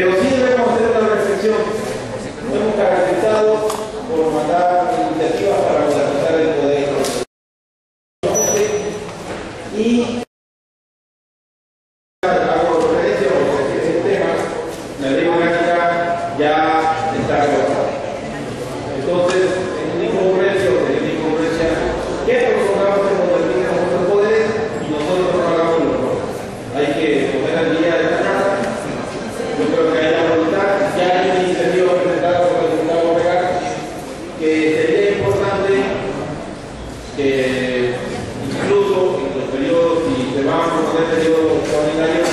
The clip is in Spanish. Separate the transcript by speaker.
Speaker 1: Pero sí debemos hacer una reflexión. Nos hemos caracterizado por mandar iniciativas para modernizar el poder. Y hago referencia porque este tema, la ley orgánica ya está rebasada. Extraordinarios,